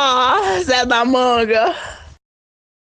Ah, Zé da Manga.